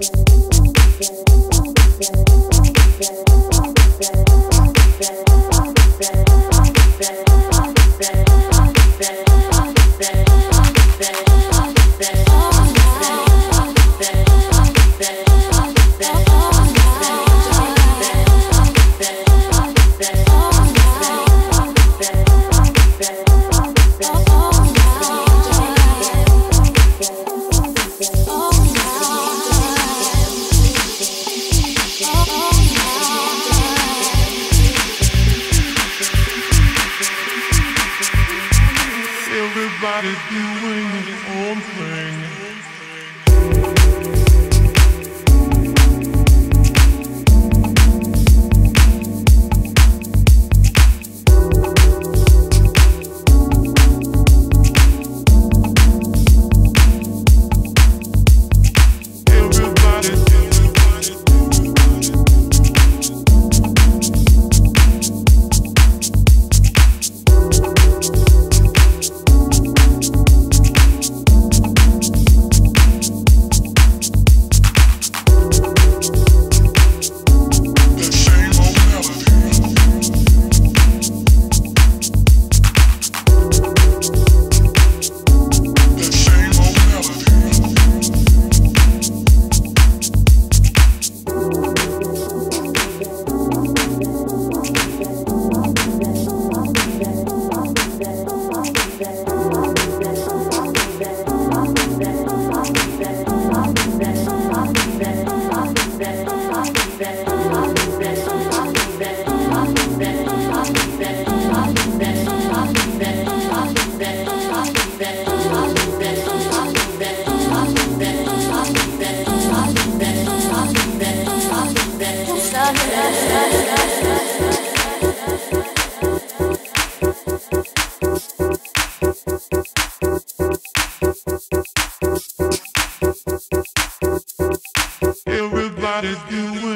Yeah. Everybody's doing his own thing. Everybody's doing